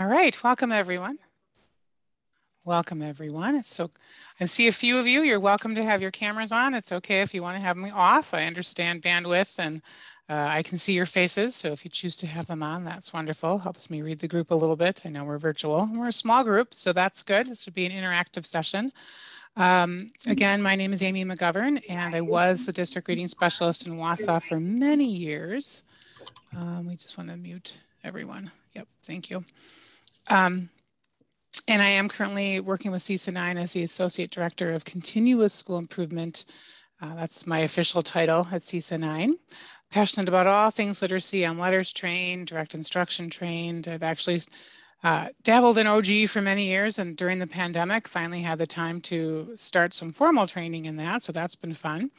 All right, welcome everyone. Welcome everyone. So I see a few of you. You're welcome to have your cameras on. It's okay if you want to have them off. I understand bandwidth and uh, I can see your faces. So if you choose to have them on, that's wonderful. Helps me read the group a little bit. I know we're virtual. We're a small group, so that's good. This would be an interactive session. Um, again, my name is Amy McGovern, and I was the district reading specialist in Wausau for many years. Um, we just want to mute everyone. Yep, thank you. Um, and I am currently working with CESA 9 as the Associate Director of Continuous School Improvement. Uh, that's my official title at CESA 9. Passionate about all things literacy. I'm LETRS trained, direct instruction trained. I've actually uh, dabbled in OG for many years and during the pandemic finally had the time to start some formal training in that. So that's been fun.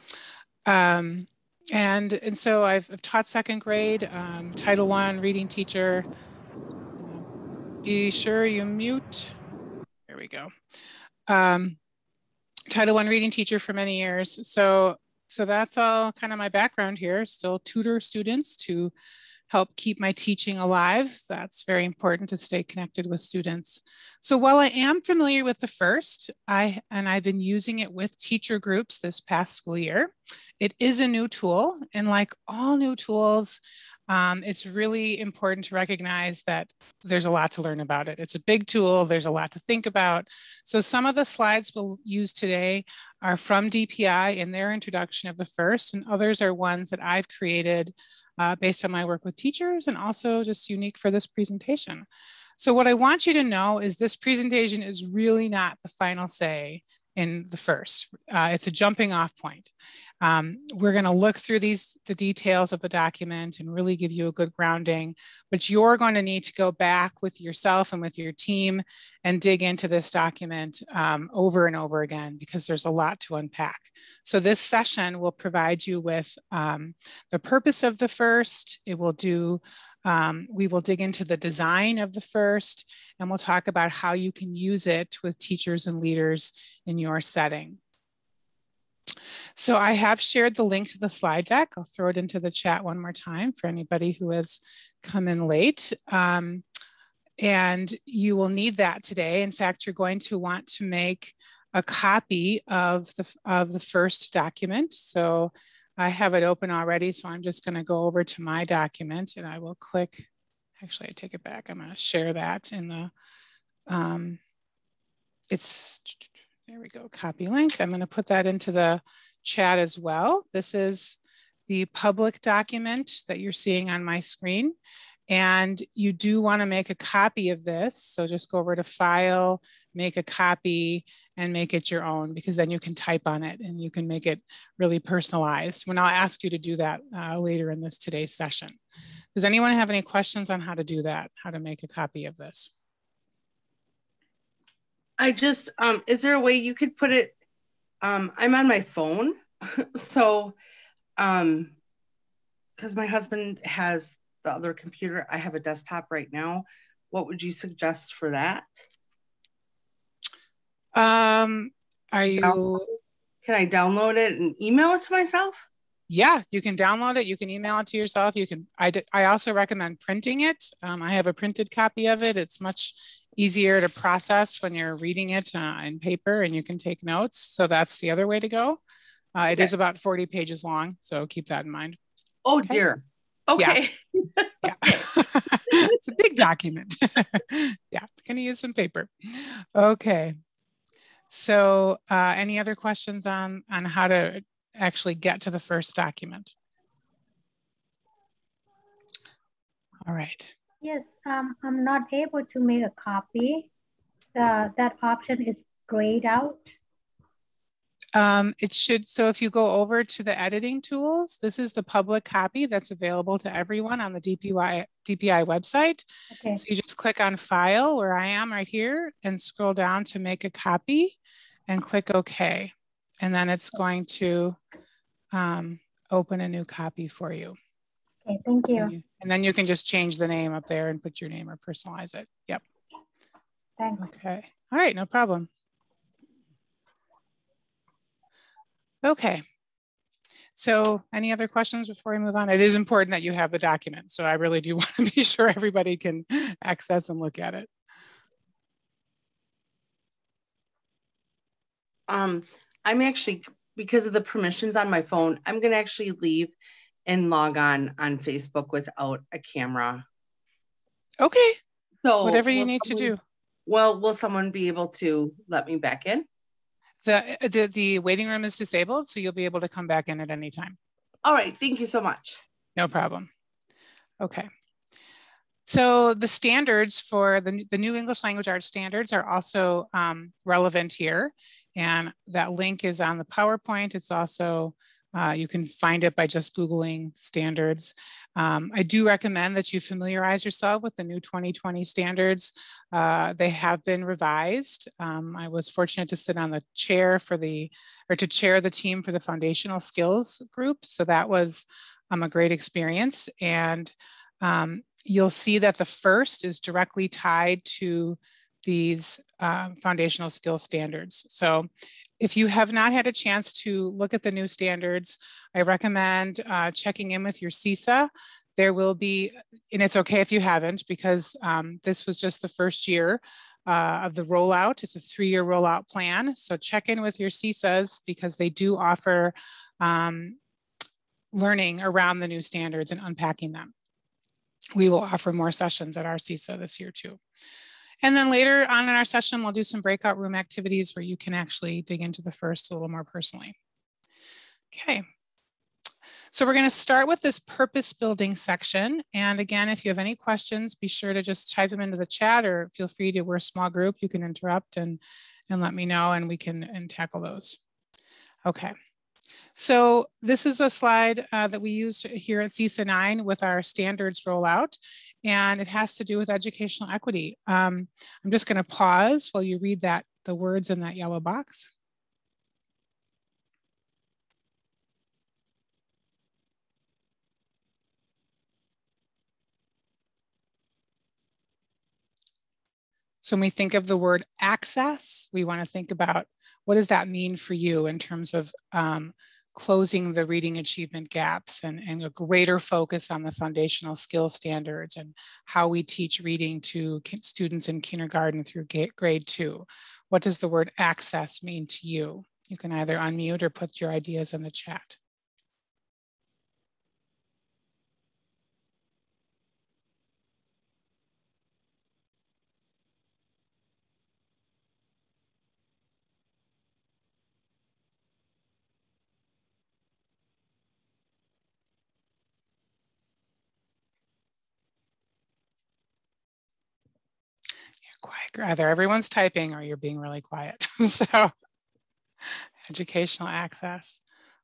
Um, and, and so I've, I've taught second grade, um, Title One reading teacher, be sure you mute. There we go. Um, Title One reading teacher for many years. So, so that's all kind of my background here. Still tutor students to help keep my teaching alive. That's very important to stay connected with students. So while I am familiar with the first, I and I've been using it with teacher groups this past school year. It is a new tool, and like all new tools, um, it's really important to recognize that there's a lot to learn about it. It's a big tool, there's a lot to think about. So some of the slides we'll use today are from DPI in their introduction of the first, and others are ones that I've created uh, based on my work with teachers and also just unique for this presentation. So what I want you to know is this presentation is really not the final say in the first. Uh, it's a jumping off point. Um, we're going to look through these the details of the document and really give you a good grounding, but you're going to need to go back with yourself and with your team and dig into this document um, over and over again because there's a lot to unpack. So this session will provide you with um, the purpose of the first. It will do um, we will dig into the design of the first and we'll talk about how you can use it with teachers and leaders in your setting. So I have shared the link to the slide deck. I'll throw it into the chat one more time for anybody who has come in late. Um, and you will need that today. In fact, you're going to want to make a copy of the, of the first document. So I have it open already, so I'm just gonna go over to my document and I will click, actually I take it back. I'm gonna share that in the, um, it's, there we go, copy link. I'm gonna put that into the chat as well. This is the public document that you're seeing on my screen. And you do want to make a copy of this. So just go over to file, make a copy and make it your own because then you can type on it and you can make it really personalized. When I'll ask you to do that uh, later in this today's session. Does anyone have any questions on how to do that? How to make a copy of this? I just, um, is there a way you could put it, um, I'm on my phone. so, um, because my husband has the other computer. I have a desktop right now. What would you suggest for that? Um, are you? Can I download it and email it to myself? Yeah, you can download it. You can email it to yourself. You can. I, I also recommend printing it. Um, I have a printed copy of it. It's much easier to process when you're reading it uh, in paper and you can take notes. So that's the other way to go. Uh, it okay. is about 40 pages long. So keep that in mind. Oh okay. dear. Okay. Yeah. yeah. it's a big document. yeah, going to use some paper. Okay. So uh, any other questions on, on how to actually get to the first document? All right. Yes, um, I'm not able to make a copy. Uh, that option is grayed out. Um, it should, so if you go over to the editing tools, this is the public copy that's available to everyone on the DPI, DPI website. Okay. So you just click on file where I am right here and scroll down to make a copy and click OK. And then it's going to um, open a new copy for you. Okay, thank you. And, you. and then you can just change the name up there and put your name or personalize it. Yep. Thanks. Okay. All right, no problem. Okay. So any other questions before we move on? It is important that you have the document. So I really do want to be sure everybody can access and look at it. Um, I'm actually, because of the permissions on my phone, I'm going to actually leave and log on on Facebook without a camera. Okay. So whatever you need someone, to do. Well, will someone be able to let me back in? The, the, the waiting room is disabled, so you'll be able to come back in at any time. All right. Thank you so much. No problem. Okay. So the standards for the, the new English language arts standards are also um, relevant here. And that link is on the PowerPoint. It's also, uh, you can find it by just Googling standards. Um, I do recommend that you familiarize yourself with the new 2020 standards. Uh, they have been revised. Um, I was fortunate to sit on the chair for the, or to chair the team for the foundational skills group. So that was um, a great experience. And um, you'll see that the first is directly tied to these um, foundational skill standards. So if you have not had a chance to look at the new standards, I recommend uh, checking in with your CESA. There will be, and it's okay if you haven't, because um, this was just the first year uh, of the rollout. It's a three-year rollout plan. So check in with your CESAs because they do offer um, learning around the new standards and unpacking them. We will offer more sessions at our CESA this year too. And then later on in our session, we'll do some breakout room activities where you can actually dig into the first a little more personally. Okay. So we're going to start with this purpose building section. And again, if you have any questions, be sure to just type them into the chat or feel free to, we're a small group, you can interrupt and, and let me know and we can and tackle those. Okay. So this is a slide uh, that we use here at CESA 9 with our standards rollout, and it has to do with educational equity. Um, I'm just gonna pause while you read that the words in that yellow box. So when we think of the word access, we want to think about what does that mean for you in terms of um, closing the reading achievement gaps and, and a greater focus on the foundational skill standards and how we teach reading to students in kindergarten through grade two. What does the word access mean to you? You can either unmute or put your ideas in the chat. Quiet. Either everyone's typing or you're being really quiet. so educational access.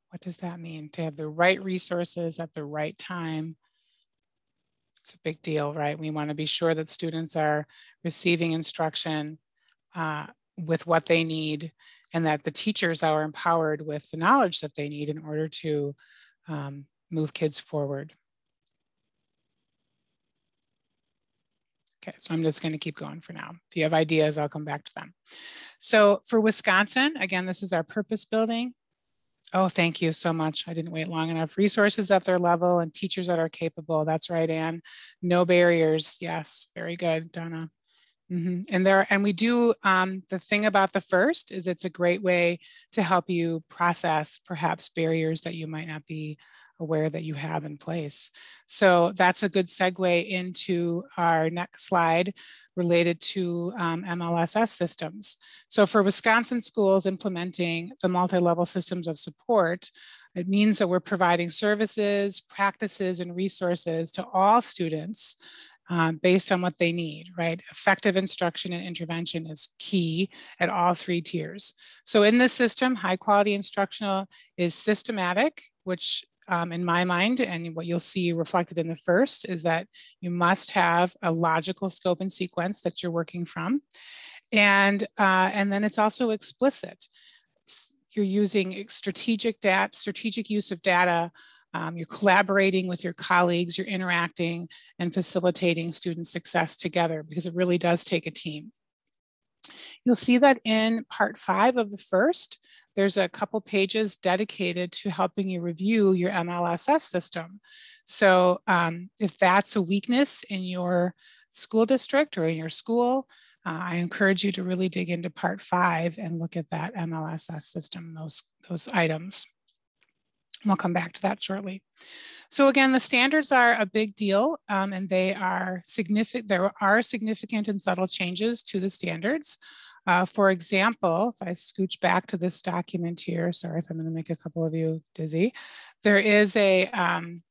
What does that mean? To have the right resources at the right time. It's a big deal, right? We want to be sure that students are receiving instruction uh, with what they need and that the teachers are empowered with the knowledge that they need in order to um, move kids forward. Okay, so I'm just going to keep going for now. If you have ideas, I'll come back to them. So for Wisconsin, again, this is our purpose building. Oh, thank you so much. I didn't wait long enough. Resources at their level and teachers that are capable. That's right, Anne. No barriers. Yes, very good, Donna. Mm -hmm. And there, and we do, um, the thing about the first is it's a great way to help you process perhaps barriers that you might not be aware that you have in place. So that's a good segue into our next slide related to um, MLSS systems. So for Wisconsin schools implementing the multi-level systems of support, it means that we're providing services, practices, and resources to all students um, based on what they need, right? Effective instruction and intervention is key at all three tiers. So in this system, high quality instructional is systematic, which um, in my mind, and what you'll see reflected in the first is that you must have a logical scope and sequence that you're working from. And, uh, and then it's also explicit. You're using strategic data, strategic use of data um, you're collaborating with your colleagues, you're interacting and facilitating student success together because it really does take a team. You'll see that in part five of the first, there's a couple pages dedicated to helping you review your MLSS system. So um, if that's a weakness in your school district or in your school, uh, I encourage you to really dig into part five and look at that MLSS system, those, those items. We'll come back to that shortly. So again, the standards are a big deal um, and they are significant. There are significant and subtle changes to the standards. Uh, for example, if I scooch back to this document here, sorry if I'm gonna make a couple of you dizzy, there is a, um,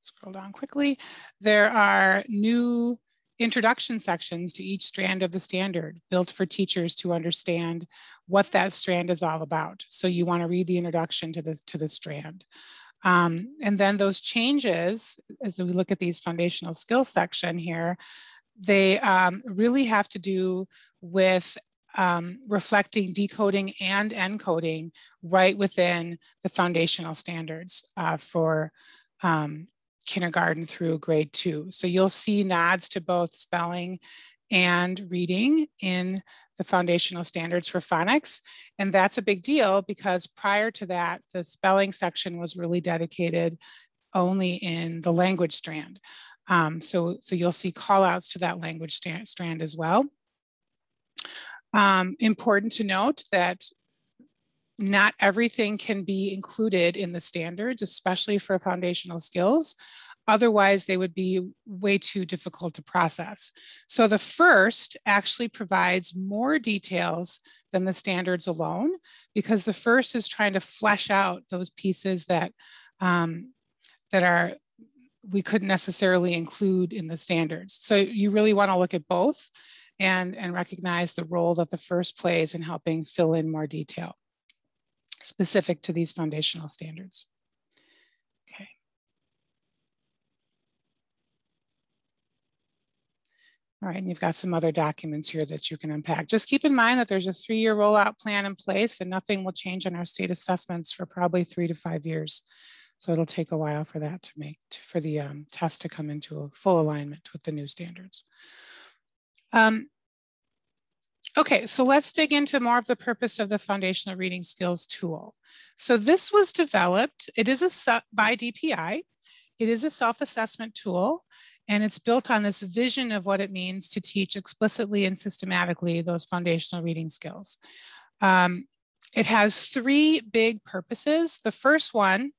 scroll down quickly, there are new introduction sections to each strand of the standard built for teachers to understand what that strand is all about. So you wanna read the introduction to the, to the strand. Um, and then those changes, as we look at these foundational skills section here, they um, really have to do with um, reflecting decoding and encoding right within the foundational standards uh, for um, kindergarten through grade two. So you'll see nods to both spelling and reading in the foundational standards for phonics. And that's a big deal because prior to that, the spelling section was really dedicated only in the language strand. Um, so, so you'll see call outs to that language strand as well. Um, important to note that not everything can be included in the standards, especially for foundational skills. Otherwise, they would be way too difficult to process. So the first actually provides more details than the standards alone, because the first is trying to flesh out those pieces that, um, that are we couldn't necessarily include in the standards. So you really want to look at both and, and recognize the role that the first plays in helping fill in more detail specific to these foundational standards. Okay. All right, and you've got some other documents here that you can unpack. Just keep in mind that there's a three-year rollout plan in place and nothing will change in our state assessments for probably three to five years. So it'll take a while for that to make, for the um, test to come into a full alignment with the new standards. Um, okay, so let's dig into more of the purpose of the foundational reading skills tool. So this was developed, it is a by DPI, it is a self-assessment tool and it's built on this vision of what it means to teach explicitly and systematically those foundational reading skills. Um, it has three big purposes. The first one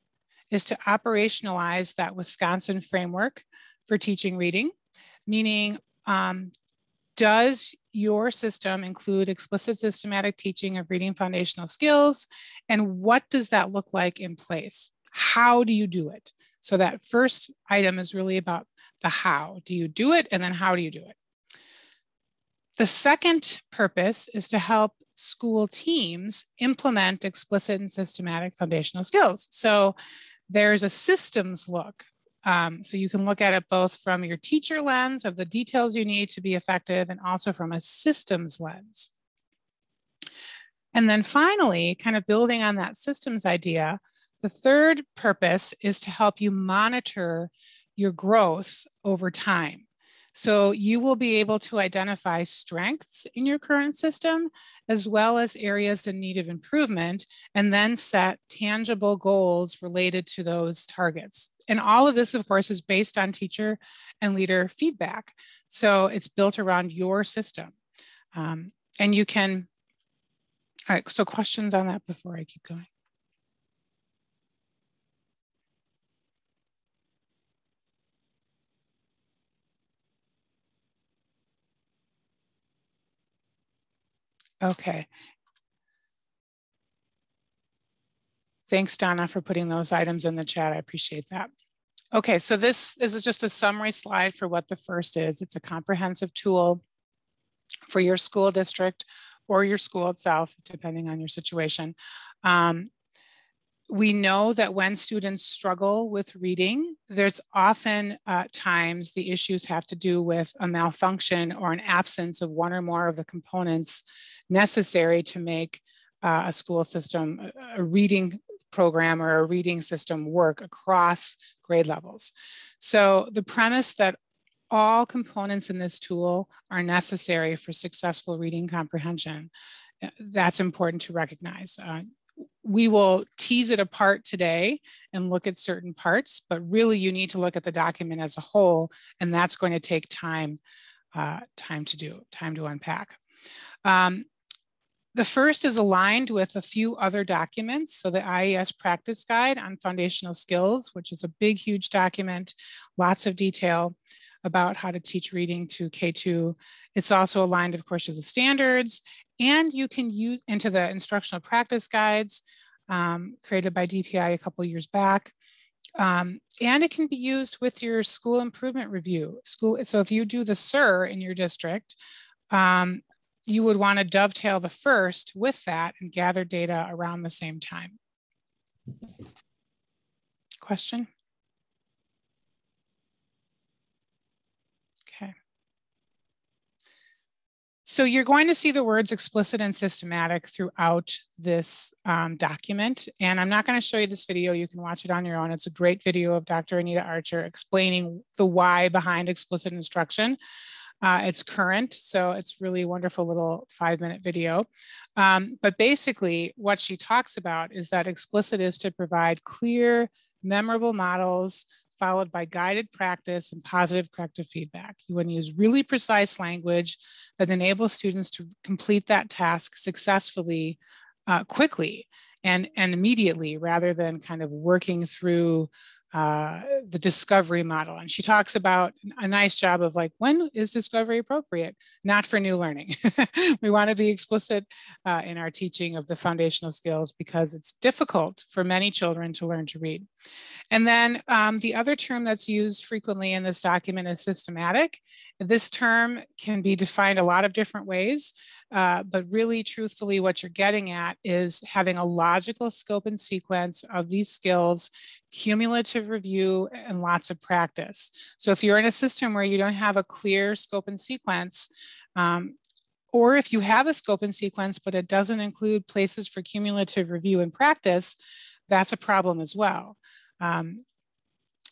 is to operationalize that Wisconsin framework for teaching reading, meaning um, does your system include explicit systematic teaching of reading foundational skills? And what does that look like in place? How do you do it? So that first item is really about the how. Do you do it? And then how do you do it? The second purpose is to help school teams implement explicit and systematic foundational skills. So there's a systems look. Um, so you can look at it both from your teacher lens of the details you need to be effective and also from a systems lens. And then finally, kind of building on that systems idea, the third purpose is to help you monitor your growth over time. So you will be able to identify strengths in your current system, as well as areas in need of improvement, and then set tangible goals related to those targets. And all of this, of course, is based on teacher and leader feedback. So it's built around your system. Um, and you can, all right, so questions on that before I keep going? Okay. Thanks, Donna, for putting those items in the chat. I appreciate that. Okay, so this, this is just a summary slide for what the first is. It's a comprehensive tool for your school district or your school itself, depending on your situation. Um, we know that when students struggle with reading, there's often uh, times the issues have to do with a malfunction or an absence of one or more of the components necessary to make uh, a school system, a reading program or a reading system work across grade levels. So the premise that all components in this tool are necessary for successful reading comprehension uh, that's important to recognize. Uh, we will tease it apart today and look at certain parts, but really you need to look at the document as a whole, and that's going to take time, uh, time to do, time to unpack. Um, the first is aligned with a few other documents. So the IES practice guide on foundational skills, which is a big, huge document, lots of detail about how to teach reading to K2. It's also aligned, of course, to the standards, and you can use into the instructional practice guides um, created by DPI a couple years back. Um, and it can be used with your school improvement review. School. So if you do the SIR in your district, um, you would want to dovetail the first with that and gather data around the same time. Question? Okay. So you're going to see the words explicit and systematic throughout this um, document. And I'm not going to show you this video. You can watch it on your own. It's a great video of Dr. Anita Archer explaining the why behind explicit instruction. Uh, it's current, so it's really wonderful little five minute video. Um, but basically what she talks about is that explicit is to provide clear, memorable models followed by guided practice and positive corrective feedback. You want to use really precise language that enables students to complete that task successfully uh, quickly and, and immediately rather than kind of working through uh, the discovery model. And she talks about a nice job of like, when is discovery appropriate? Not for new learning. we want to be explicit uh, in our teaching of the foundational skills because it's difficult for many children to learn to read. And then um, the other term that's used frequently in this document is systematic. This term can be defined a lot of different ways, uh, but really truthfully what you're getting at is having a logical scope and sequence of these skills, cumulative review, and lots of practice. So if you're in a system where you don't have a clear scope and sequence, um, or if you have a scope and sequence, but it doesn't include places for cumulative review and practice, that's a problem as well. Um,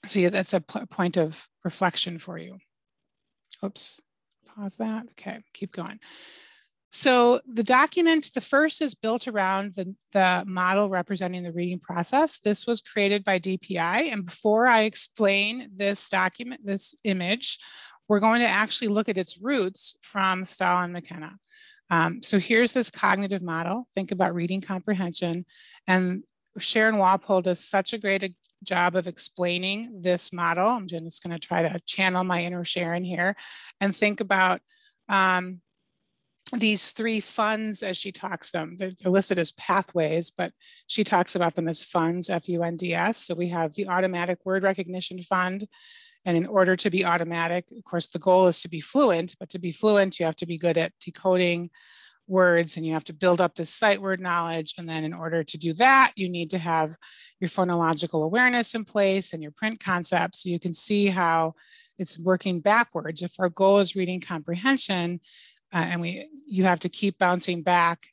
so yeah, that's a point of reflection for you. Oops, pause that. Okay, keep going. So the document, the first is built around the, the model representing the reading process. This was created by DPI. And before I explain this document, this image, we're going to actually look at its roots from Stahl and McKenna. Um, so here's this cognitive model. Think about reading comprehension. And Sharon Walpole does such a great job of explaining this model. I'm just going to try to channel my inner Sharon here and think about um, these three funds as she talks them. They're, listed as pathways, but she talks about them as funds, F-U-N-D-S. So we have the automatic word recognition fund. And in order to be automatic, of course, the goal is to be fluent, but to be fluent, you have to be good at decoding words and you have to build up this sight word knowledge. And then in order to do that, you need to have your phonological awareness in place and your print concepts. So you can see how it's working backwards. If our goal is reading comprehension, uh, and we you have to keep bouncing back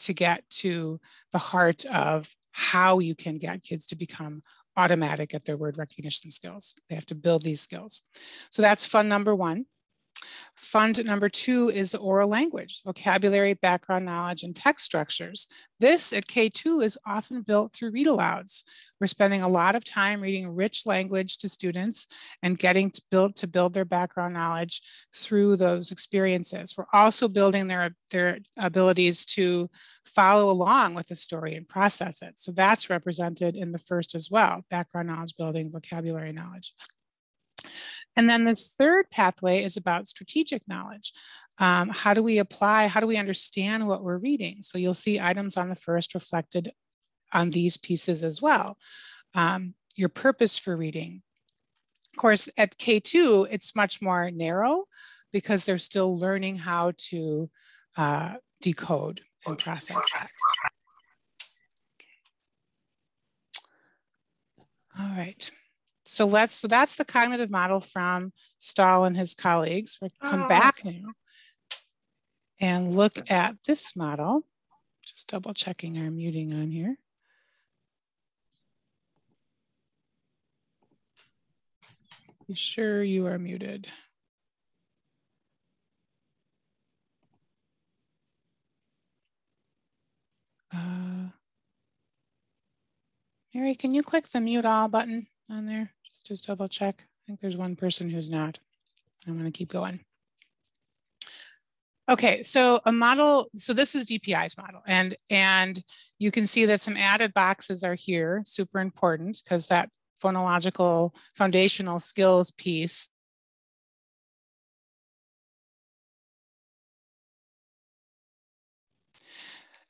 to get to the heart of how you can get kids to become automatic at their word recognition skills. They have to build these skills. So that's fun number one. Fund number two is the oral language, vocabulary, background knowledge, and text structures. This at K2 is often built through read alouds. We're spending a lot of time reading rich language to students and getting to build to build their background knowledge through those experiences. We're also building their, their abilities to follow along with the story and process it. So that's represented in the first as well, background knowledge building, vocabulary knowledge. And then this third pathway is about strategic knowledge. Um, how do we apply, how do we understand what we're reading? So you'll see items on the first reflected on these pieces as well. Um, your purpose for reading. Of course, at K2, it's much more narrow because they're still learning how to uh, decode and process text. All right so let's so that's the cognitive model from Stahl and his colleagues. We'll come oh. back now and look at this model. Just double checking our muting on here. Be sure you are muted. Uh, Mary, can you click the mute all button? On there? Just, just double check. I think there's one person who's not. I'm gonna keep going. Okay, so a model, so this is DPI's model and, and you can see that some added boxes are here, super important because that phonological foundational skills piece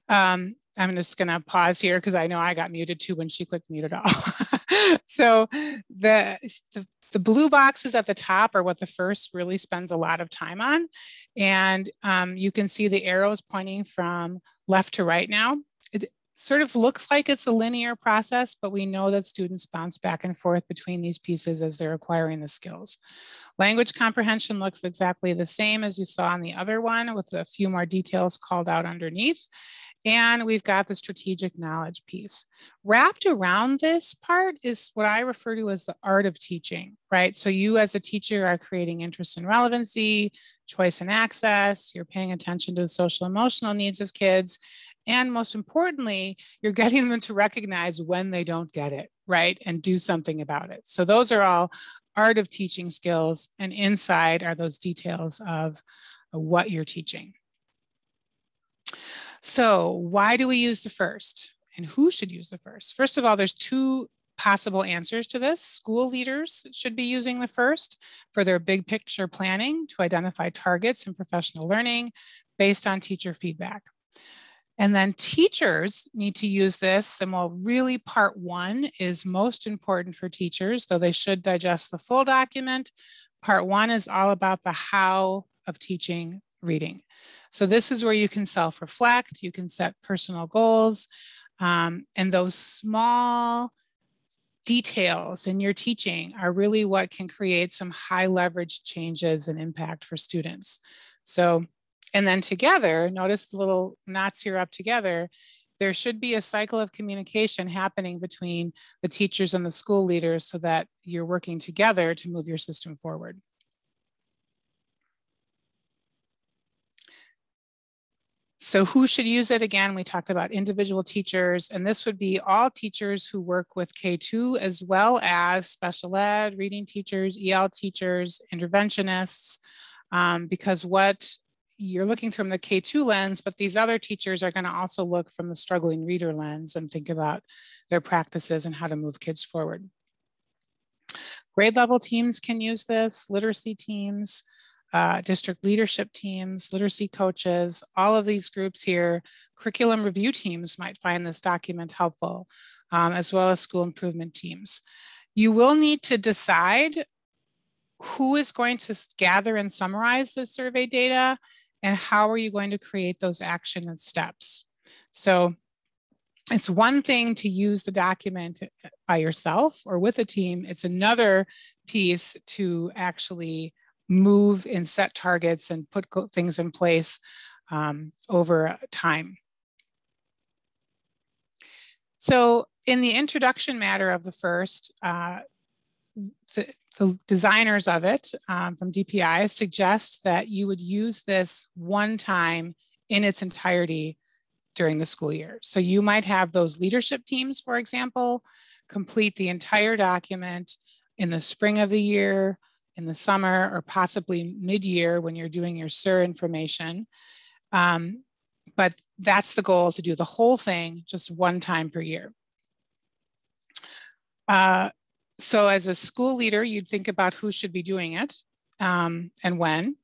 Um, I'm just going to pause here because I know I got muted too when she clicked mute it all. so the, the, the blue boxes at the top are what the first really spends a lot of time on. And um, you can see the arrows pointing from left to right now. It sort of looks like it's a linear process, but we know that students bounce back and forth between these pieces as they're acquiring the skills. Language comprehension looks exactly the same as you saw on the other one with a few more details called out underneath. And we've got the strategic knowledge piece. Wrapped around this part is what I refer to as the art of teaching, right? So you as a teacher are creating interest and relevancy, choice and access, you're paying attention to the social emotional needs of kids. And most importantly, you're getting them to recognize when they don't get it, right? And do something about it. So those are all art of teaching skills. And inside are those details of what you're teaching. So why do we use the first? And who should use the first? First of all, there's two possible answers to this. School leaders should be using the first for their big picture planning to identify targets in professional learning based on teacher feedback. And then teachers need to use this. And while really part one is most important for teachers, though they should digest the full document, part one is all about the how of teaching reading. So this is where you can self-reflect, you can set personal goals, um, and those small details in your teaching are really what can create some high leverage changes and impact for students. So, and then together, notice the little knots here up together, there should be a cycle of communication happening between the teachers and the school leaders so that you're working together to move your system forward. So who should use it? Again, we talked about individual teachers, and this would be all teachers who work with K2 as well as special ed, reading teachers, EL teachers, interventionists, um, because what you're looking from the K2 lens, but these other teachers are gonna also look from the struggling reader lens and think about their practices and how to move kids forward. Grade level teams can use this, literacy teams, uh, district leadership teams, literacy coaches, all of these groups here, curriculum review teams might find this document helpful, um, as well as school improvement teams. You will need to decide who is going to gather and summarize the survey data and how are you going to create those action and steps. So it's one thing to use the document by yourself or with a team. It's another piece to actually move and set targets and put things in place um, over time. So in the introduction matter of the first, uh, the, the, designers of it um, from DPI suggest that you would use this one time in its entirety during the school year. So you might have those leadership teams, for example, complete the entire document in the spring of the year, in the summer or possibly mid-year when you're doing your SIR information. Um, but that's the goal to do the whole thing just one time per year. Uh, so as a school leader, you'd think about who should be doing it um, and when,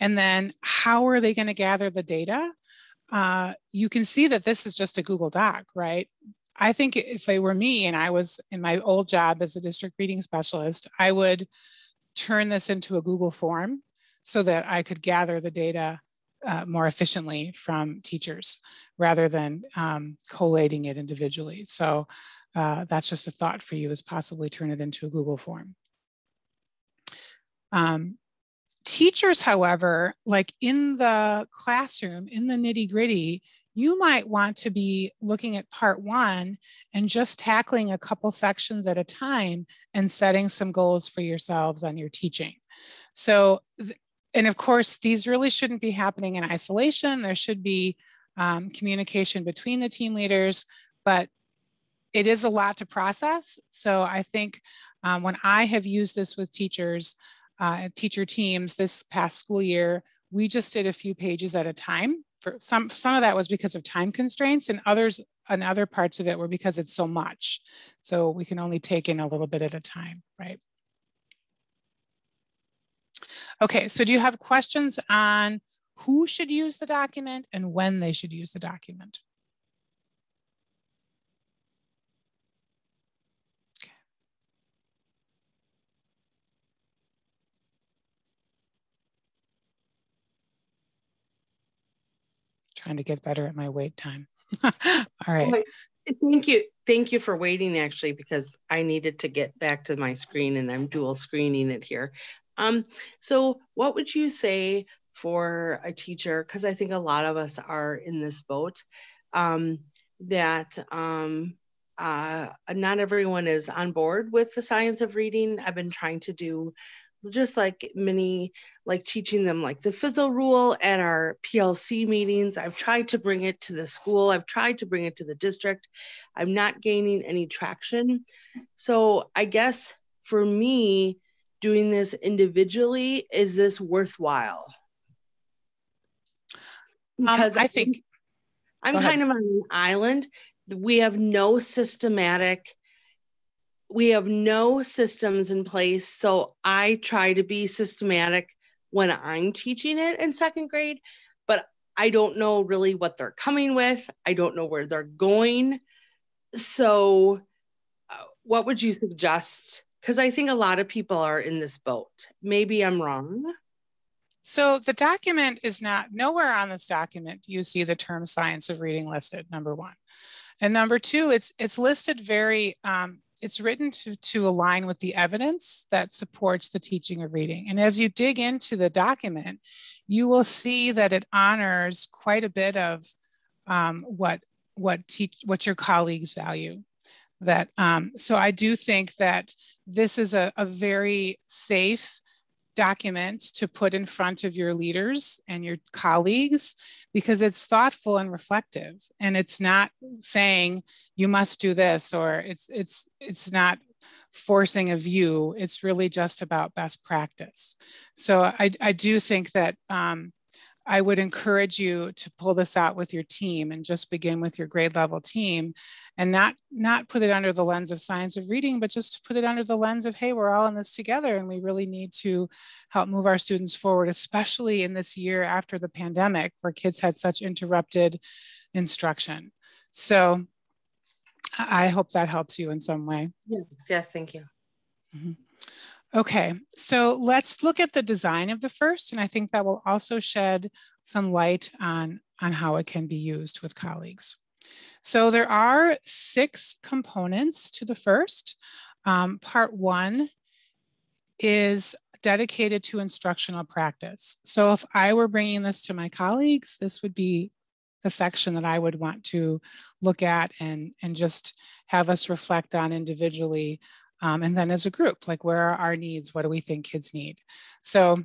and then how are they gonna gather the data? Uh, you can see that this is just a Google Doc, right? I think if it were me and I was in my old job as a district reading specialist, I would turn this into a Google form so that I could gather the data uh, more efficiently from teachers rather than um, collating it individually. So uh, that's just a thought for you is possibly turn it into a Google form. Um, teachers, however, like in the classroom, in the nitty gritty, you might want to be looking at part one and just tackling a couple sections at a time and setting some goals for yourselves on your teaching. So, and of course, these really shouldn't be happening in isolation. There should be um, communication between the team leaders, but it is a lot to process. So I think um, when I have used this with teachers, uh, teacher teams this past school year, we just did a few pages at a time. For some, some of that was because of time constraints and others and other parts of it were because it's so much. So we can only take in a little bit at a time, right? Okay, so do you have questions on who should use the document and when they should use the document? Trying to get better at my wait time. All right. Thank you. Thank you for waiting actually, because I needed to get back to my screen and I'm dual screening it here. Um, so what would you say for a teacher? Because I think a lot of us are in this boat um, that um, uh, not everyone is on board with the science of reading. I've been trying to do just like many like teaching them like the fizzle rule at our PLC meetings. I've tried to bring it to the school. I've tried to bring it to the district. I'm not gaining any traction. So I guess for me, doing this individually, is this worthwhile? Um, because um, I think I'm kind of on an island. We have no systematic we have no systems in place. So I try to be systematic when I'm teaching it in second grade, but I don't know really what they're coming with. I don't know where they're going. So, uh, what would you suggest? Because I think a lot of people are in this boat. Maybe I'm wrong. So the document is not, nowhere on this document do you see the term science of reading listed, number one. And number two, it's, it's listed very um, it's written to, to align with the evidence that supports the teaching of reading. And as you dig into the document, you will see that it honors quite a bit of um, what what teach what your colleagues value. That um, so I do think that this is a, a very safe document to put in front of your leaders and your colleagues because it's thoughtful and reflective and it's not saying you must do this or it's it's it's not forcing a view. It's really just about best practice. So i, I do think that um, I would encourage you to pull this out with your team and just begin with your grade level team and not not put it under the lens of science of reading, but just put it under the lens of, hey, we're all in this together and we really need to help move our students forward, especially in this year after the pandemic where kids had such interrupted instruction. So I hope that helps you in some way. Yes, yes, thank you. Mm -hmm. Okay, so let's look at the design of the first, and I think that will also shed some light on, on how it can be used with colleagues. So there are six components to the first. Um, part one is dedicated to instructional practice. So if I were bringing this to my colleagues, this would be the section that I would want to look at and, and just have us reflect on individually um, and then as a group, like where are our needs? What do we think kids need? So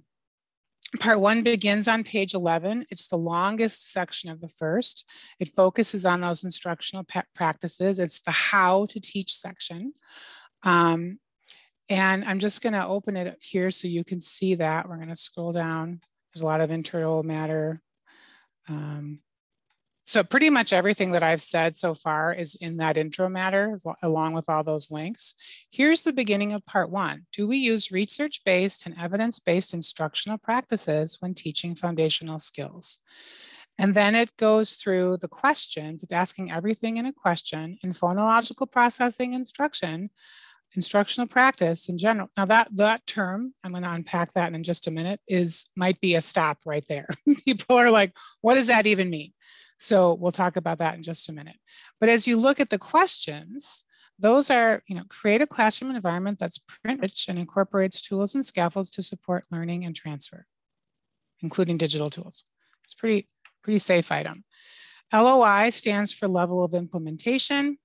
part one begins on page 11. It's the longest section of the first. It focuses on those instructional practices. It's the how to teach section. Um, and I'm just gonna open it up here so you can see that. We're gonna scroll down. There's a lot of internal matter. Um, so pretty much everything that I've said so far is in that intro matter, along with all those links. Here's the beginning of part one. Do we use research-based and evidence-based instructional practices when teaching foundational skills? And then it goes through the questions. It's asking everything in a question in phonological processing instruction, instructional practice in general. Now that, that term, I'm gonna unpack that in just a minute, is might be a stop right there. People are like, what does that even mean? So we'll talk about that in just a minute. But as you look at the questions, those are, you know, create a classroom environment that's print rich and incorporates tools and scaffolds to support learning and transfer, including digital tools. It's pretty, pretty safe item. LOI stands for level of implementation.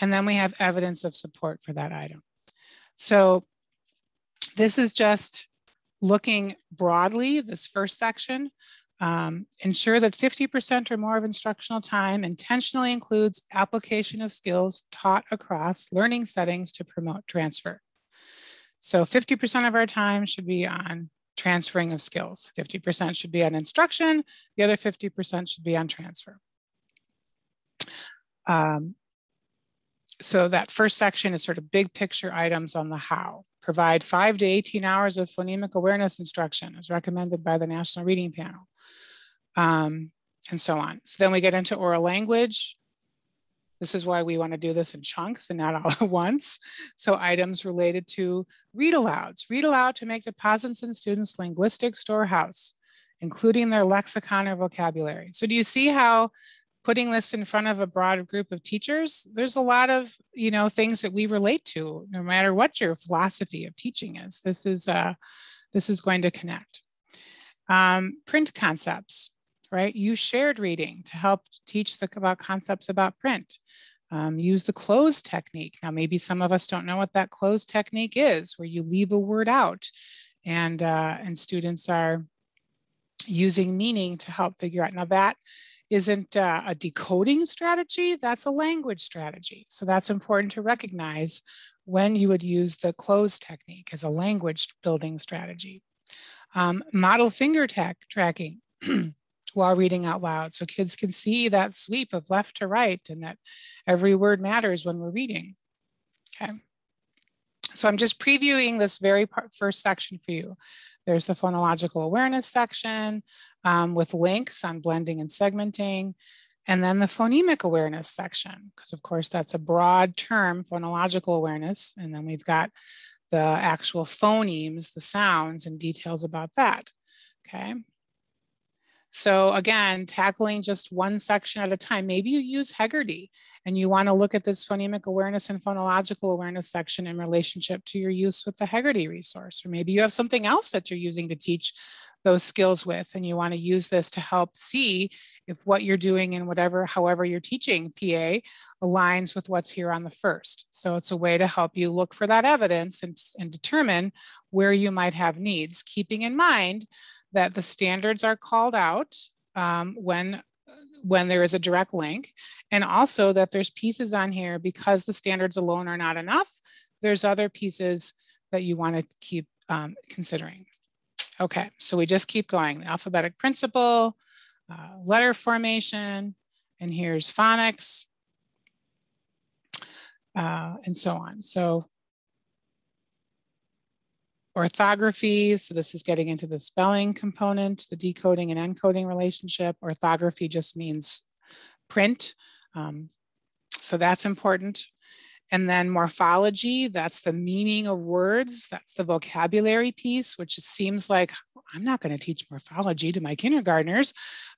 And then we have evidence of support for that item. So this is just looking broadly, this first section, Um, ensure that 50% or more of instructional time intentionally includes application of skills taught across learning settings to promote transfer. So 50% of our time should be on transferring of skills. 50% should be on instruction. The other 50% should be on transfer. Um, so that first section is sort of big picture items on the how. Provide five to 18 hours of phonemic awareness instruction as recommended by the National Reading Panel, um, and so on. So then we get into oral language. This is why we want to do this in chunks and not all at once. So items related to read alouds. Read aloud to make deposits in students' linguistic storehouse, including their lexicon or vocabulary. So do you see how putting this in front of a broad group of teachers, there's a lot of you know things that we relate to, no matter what your philosophy of teaching is. This is uh, this is going to connect. Um, print concepts, right? Use shared reading to help teach the, about concepts about print. Um, use the cloze technique. Now, maybe some of us don't know what that cloze technique is, where you leave a word out, and uh, and students are using meaning to help figure out. Now that isn't uh, a decoding strategy, that's a language strategy. So that's important to recognize when you would use the cloze technique as a language building strategy. Um, model finger tracking while reading out loud so kids can see that sweep of left to right and that every word matters when we're reading. Okay. So I'm just previewing this very part, first section for you. There's the phonological awareness section um, with links on blending and segmenting, and then the phonemic awareness section, because of course that's a broad term, phonological awareness. And then we've got the actual phonemes, the sounds and details about that, okay? So again, tackling just one section at a time. Maybe you use Heggerty and you want to look at this phonemic awareness and phonological awareness section in relationship to your use with the Heggerty resource. Or maybe you have something else that you're using to teach those skills with and you want to use this to help see if what you're doing in whatever, however you're teaching PA aligns with what's here on the first. So it's a way to help you look for that evidence and, and determine where you might have needs, keeping in mind that the standards are called out um, when when there is a direct link and also that there's pieces on here because the standards alone are not enough there's other pieces that you want to keep um, considering. Okay so we just keep going. The alphabetic principle uh, letter formation and here's phonics uh, and so on. So orthography. So this is getting into the spelling component, the decoding and encoding relationship. Orthography just means print. Um, so that's important. And then morphology, that's the meaning of words. That's the vocabulary piece, which seems like I'm not going to teach morphology to my kindergartners.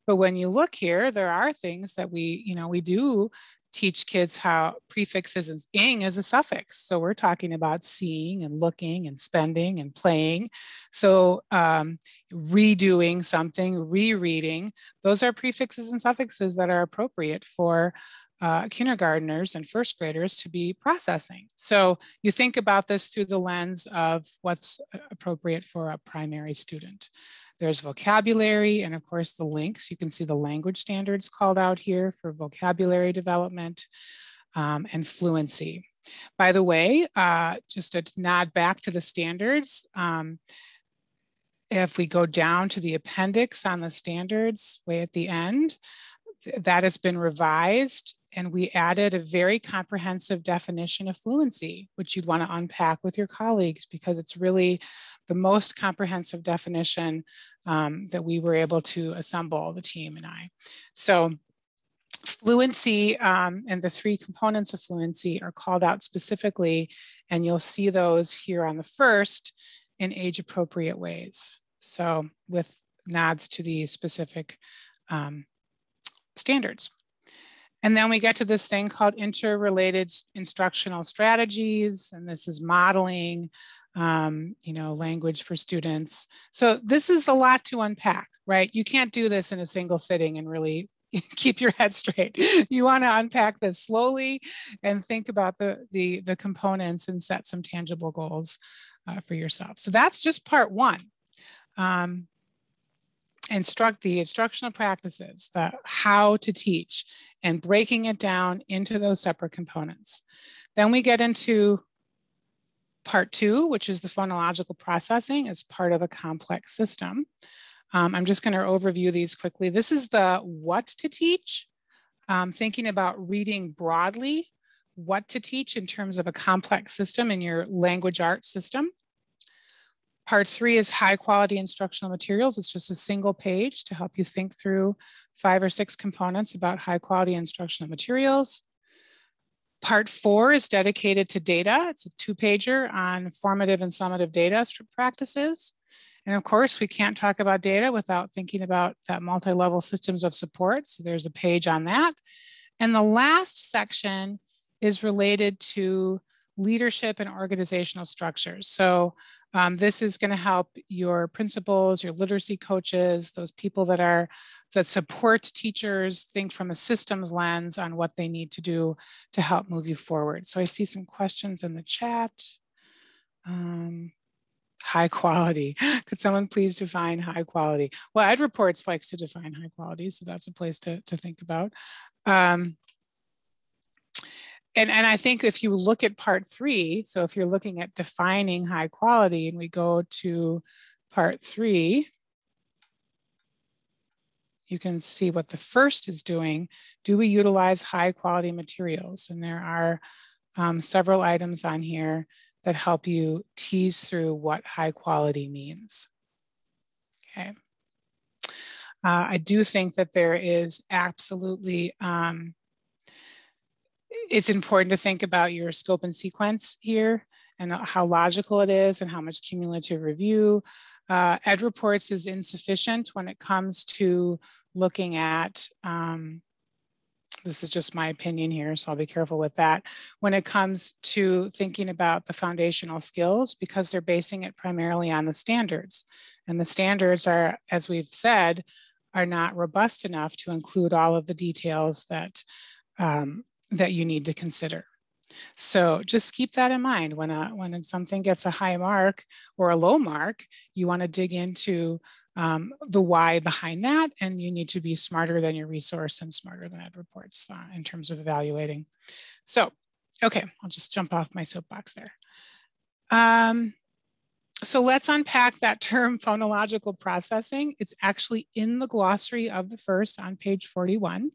But when you look here, there are things that we, you know, we do teach kids how prefixes and ing is a suffix. So we're talking about seeing and looking and spending and playing. So um, redoing something, rereading, those are prefixes and suffixes that are appropriate for uh, kindergarteners and first graders to be processing. So you think about this through the lens of what's appropriate for a primary student. There's vocabulary and of course the links. You can see the language standards called out here for vocabulary development um, and fluency. By the way, uh, just to nod back to the standards, um, if we go down to the appendix on the standards way at the end, that has been revised and we added a very comprehensive definition of fluency, which you'd want to unpack with your colleagues because it's really the most comprehensive definition um, that we were able to assemble, the team and I. So fluency um, and the three components of fluency are called out specifically, and you'll see those here on the first in age appropriate ways. So with nods to the specific um, standards. And then we get to this thing called interrelated instructional strategies, and this is modeling, um, you know, language for students. So this is a lot to unpack, right? You can't do this in a single sitting and really keep your head straight. You want to unpack this slowly and think about the, the, the components and set some tangible goals uh, for yourself. So that's just part one. Um, instruct the instructional practices, the how to teach, and breaking it down into those separate components. Then we get into part two, which is the phonological processing as part of a complex system. Um, I'm just going to overview these quickly. This is the what to teach, um, thinking about reading broadly, what to teach in terms of a complex system in your language arts system. Part three is high quality instructional materials. It's just a single page to help you think through five or six components about high quality instructional materials. Part four is dedicated to data. It's a two pager on formative and summative data practices. And of course, we can't talk about data without thinking about that multi-level systems of support. So there's a page on that. And the last section is related to leadership and organizational structures. So um, this is going to help your principals, your literacy coaches, those people that are that support teachers think from a systems lens on what they need to do to help move you forward. So I see some questions in the chat. Um, high quality. Could someone please define high quality? Well, EdReports likes to define high quality, so that's a place to, to think about. Um, and, and I think if you look at part three, so if you're looking at defining high quality and we go to part three, you can see what the first is doing. Do we utilize high quality materials? And there are um, several items on here that help you tease through what high quality means. Okay. Uh, I do think that there is absolutely um, it's important to think about your scope and sequence here and how logical it is and how much cumulative review. Uh, EdReports is insufficient when it comes to looking at, um, this is just my opinion here, so I'll be careful with that. When it comes to thinking about the foundational skills, because they're basing it primarily on the standards. And the standards are, as we've said, are not robust enough to include all of the details that um, that you need to consider. So just keep that in mind when, a, when something gets a high mark or a low mark, you want to dig into um, the why behind that, and you need to be smarter than your resource and smarter than EdReports uh, in terms of evaluating. So, okay, I'll just jump off my soapbox there. Um, so let's unpack that term phonological processing. It's actually in the glossary of the first on page 41.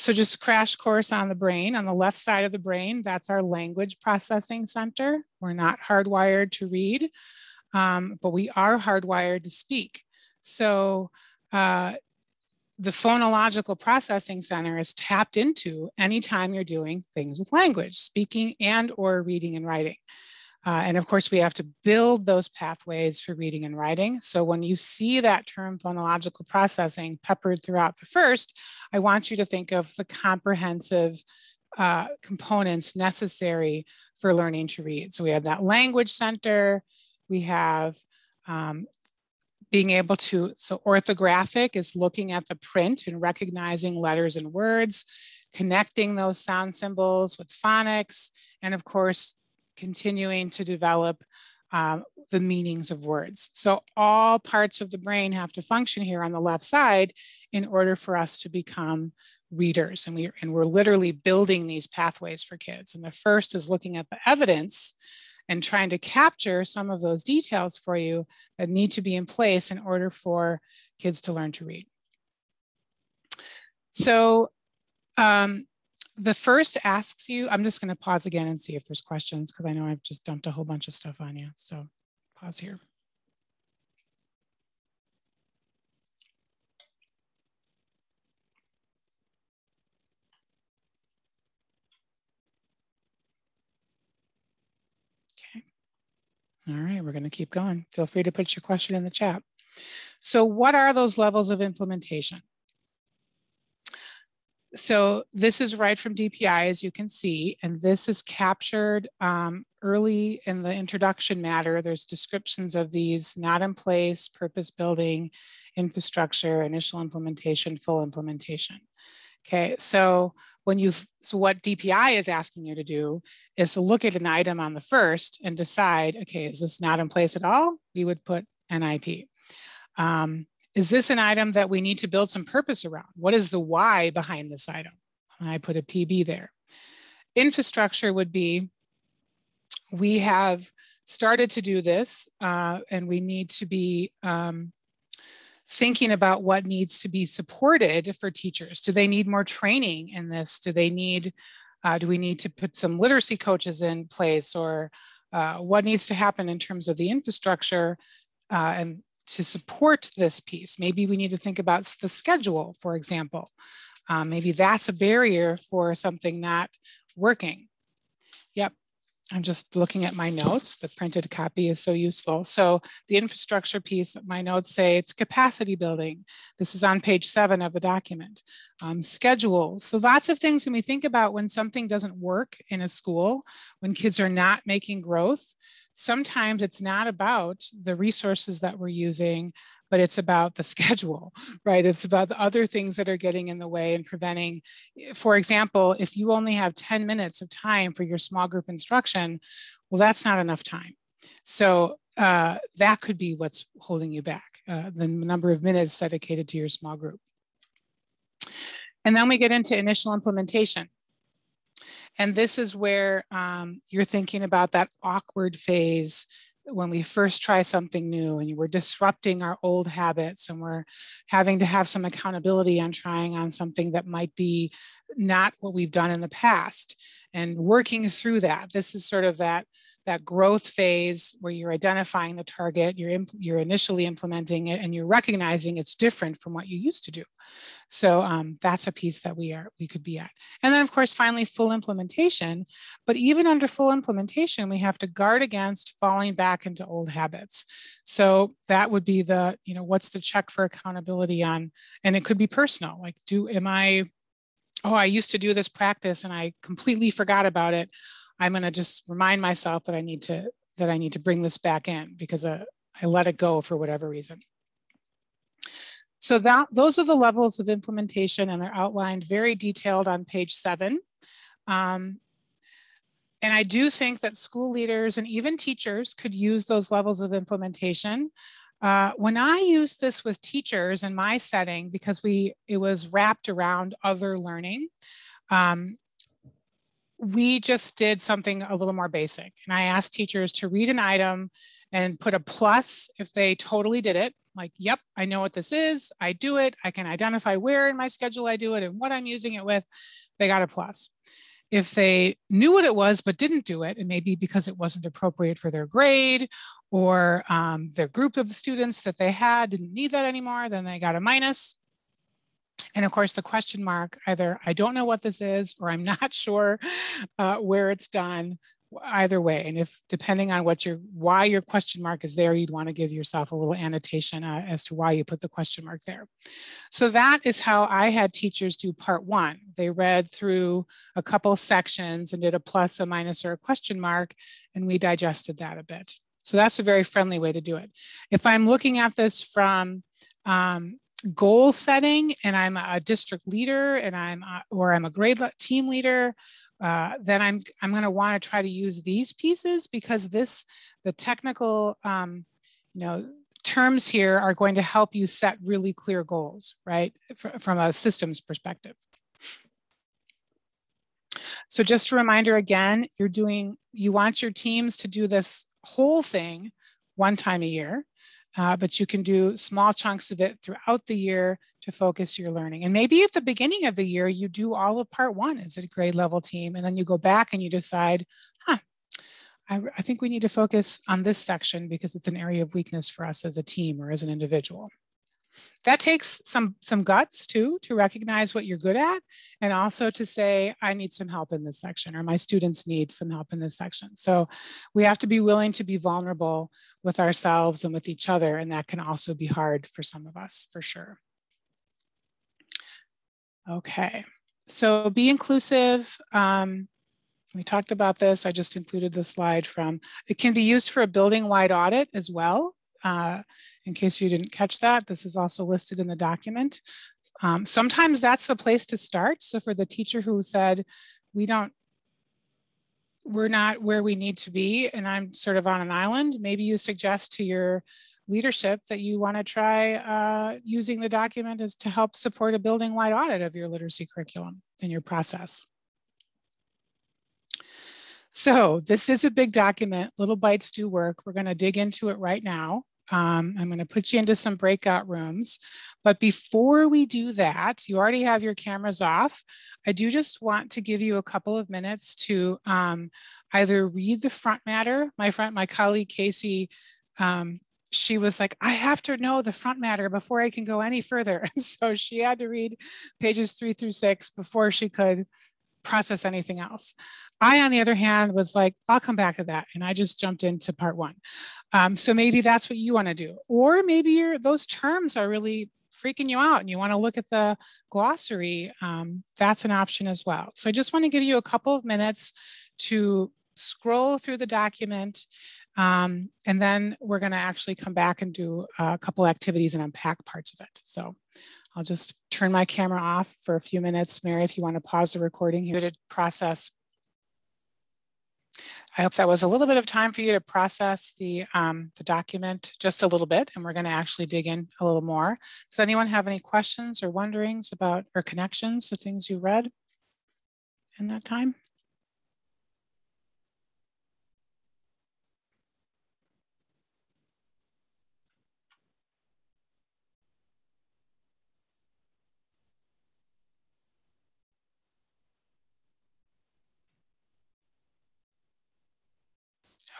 So just crash course on the brain. On the left side of the brain, that's our language processing center. We're not hardwired to read, um, but we are hardwired to speak. So uh, the phonological processing center is tapped into anytime you're doing things with language, speaking and or reading and writing. Uh, and of course, we have to build those pathways for reading and writing. So when you see that term phonological processing peppered throughout the first, I want you to think of the comprehensive uh, components necessary for learning to read. So we have that language center, we have um, being able to, so orthographic is looking at the print and recognizing letters and words, connecting those sound symbols with phonics, and of course, continuing to develop um, the meanings of words. So all parts of the brain have to function here on the left side in order for us to become readers. And, we, and we're literally building these pathways for kids. And the first is looking at the evidence and trying to capture some of those details for you that need to be in place in order for kids to learn to read. So um, the first asks you, I'm just going to pause again and see if there's questions because I know I've just dumped a whole bunch of stuff on you. So pause here. Okay. All right, we're going to keep going. Feel free to put your question in the chat. So what are those levels of implementation? So this is right from DPI, as you can see, and this is captured um, early in the introduction matter. There's descriptions of these not in place, purpose building, infrastructure, initial implementation, full implementation. Okay, so when you, so what DPI is asking you to do is to look at an item on the first and decide, okay, is this not in place at all? We would put NIP. Um, is this an item that we need to build some purpose around? What is the why behind this item? I put a PB there. Infrastructure would be, we have started to do this uh, and we need to be um, thinking about what needs to be supported for teachers. Do they need more training in this? Do they need, uh, do we need to put some literacy coaches in place or uh, what needs to happen in terms of the infrastructure uh, and to support this piece. Maybe we need to think about the schedule, for example. Um, maybe that's a barrier for something not working. Yep, I'm just looking at my notes. The printed copy is so useful. So the infrastructure piece, my notes say it's capacity building. This is on page seven of the document. Um, schedules. So lots of things when we think about when something doesn't work in a school, when kids are not making growth, sometimes it's not about the resources that we're using, but it's about the schedule, right? It's about the other things that are getting in the way and preventing. For example, if you only have 10 minutes of time for your small group instruction, well, that's not enough time. So uh, that could be what's holding you back, uh, the number of minutes dedicated to your small group. And then we get into initial implementation. And this is where um, you're thinking about that awkward phase when we first try something new and we're disrupting our old habits and we're having to have some accountability on trying on something that might be not what we've done in the past and working through that. This is sort of that that growth phase where you're identifying the target you're you're initially implementing it and you're recognizing it's different from what you used to do. So um, that's a piece that we are we could be at. And then of course finally full implementation. But even under full implementation we have to guard against falling back into old habits. So that would be the you know what's the check for accountability on and it could be personal like do am i oh, I used to do this practice and I completely forgot about it. I'm going to just remind myself that I need to that I need to bring this back in because uh, I let it go for whatever reason. So that those are the levels of implementation and they're outlined very detailed on page seven. Um, and I do think that school leaders and even teachers could use those levels of implementation uh, when I used this with teachers in my setting, because we it was wrapped around other learning, um, we just did something a little more basic. And I asked teachers to read an item and put a plus if they totally did it. Like, yep, I know what this is. I do it. I can identify where in my schedule I do it and what I'm using it with. They got a plus if they knew what it was but didn't do it, and maybe because it wasn't appropriate for their grade or um, their group of students that they had didn't need that anymore, then they got a minus. And of course, the question mark either I don't know what this is or I'm not sure uh, where it's done either way. And if depending on what your why your question mark is there, you'd want to give yourself a little annotation uh, as to why you put the question mark there. So that is how I had teachers do part one. They read through a couple sections and did a plus, a minus, or a question mark, and we digested that a bit. So that's a very friendly way to do it. If I'm looking at this from um, goal setting and I'm a district leader and I'm uh, or I'm a grade team leader uh, then I'm, I'm going to want to try to use these pieces because this, the technical, um, you know, terms here are going to help you set really clear goals, right? From a systems perspective. So just a reminder again, you're doing, you want your teams to do this whole thing one time a year uh, but you can do small chunks of it throughout the year to focus your learning. And maybe at the beginning of the year, you do all of part one as a grade level team, and then you go back and you decide, huh, I, I think we need to focus on this section because it's an area of weakness for us as a team or as an individual that takes some some guts too to recognize what you're good at and also to say i need some help in this section or my students need some help in this section. So we have to be willing to be vulnerable with ourselves and with each other and that can also be hard for some of us for sure. Okay. So be inclusive. Um, we talked about this. I just included the slide from it can be used for a building wide audit as well uh, in case you didn't catch that, this is also listed in the document. Um, sometimes that's the place to start. So for the teacher who said, we don't, we're not where we need to be and I'm sort of on an island, maybe you suggest to your leadership that you want to try uh, using the document is to help support a building-wide audit of your literacy curriculum and your process. So this is a big document. Little bites do work. We're going to dig into it right now. Um, I'm going to put you into some breakout rooms. But before we do that, you already have your cameras off. I do just want to give you a couple of minutes to um, either read the front matter. My friend, my colleague Casey, um, she was like, I have to know the front matter before I can go any further. so she had to read pages three through six before she could process anything else. I, on the other hand, was like, I'll come back to that. And I just jumped into part one. Um, so maybe that's what you want to do. Or maybe those terms are really freaking you out and you want to look at the glossary. Um, that's an option as well. So I just want to give you a couple of minutes to scroll through the document. Um, and then we're going to actually come back and do a couple activities and unpack parts of it. So I'll just turn my camera off for a few minutes. Mary, if you want to pause the recording here to process. I hope that was a little bit of time for you to process the, um, the document just a little bit, and we're going to actually dig in a little more. Does anyone have any questions or wonderings about or connections to things you read in that time?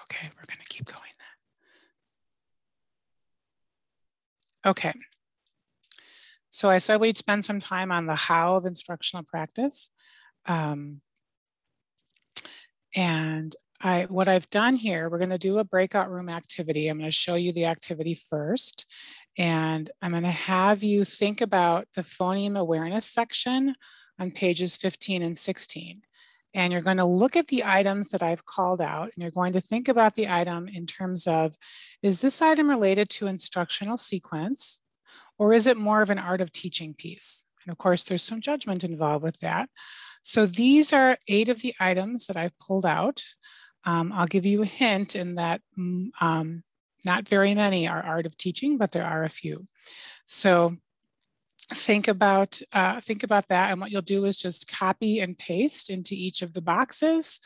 Okay, we're going to keep going then. Okay. So I said we'd spend some time on the how of instructional practice. Um, and I, what I've done here, we're going to do a breakout room activity. I'm going to show you the activity first. And I'm going to have you think about the phoneme awareness section on pages 15 and 16. And you're going to look at the items that I've called out and you're going to think about the item in terms of, is this item related to instructional sequence or is it more of an art of teaching piece? And of course, there's some judgment involved with that. So these are eight of the items that I've pulled out. Um, I'll give you a hint in that mm, um, not very many are art of teaching, but there are a few. So think about uh, think about that and what you'll do is just copy and paste into each of the boxes